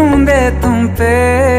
तुम पे।